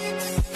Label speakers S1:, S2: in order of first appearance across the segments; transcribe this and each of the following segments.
S1: I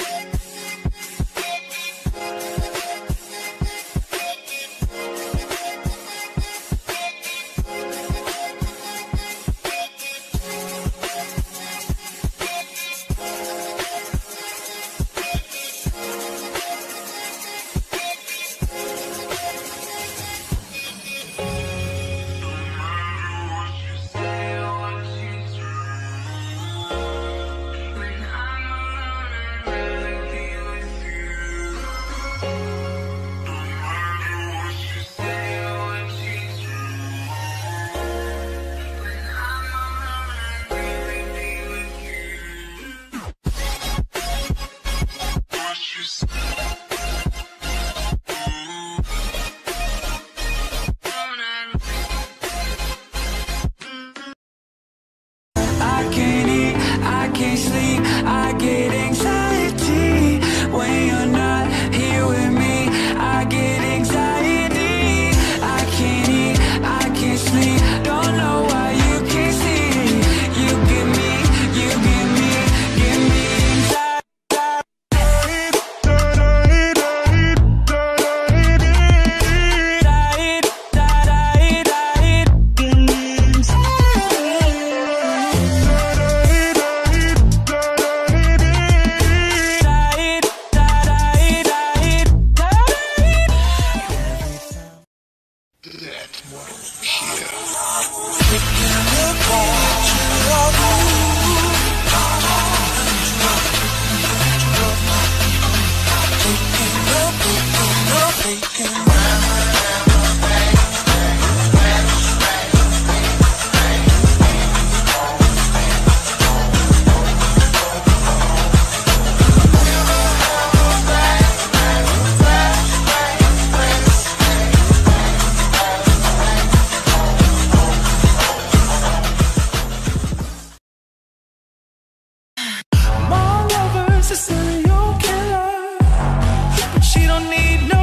S1: here.
S2: don't need no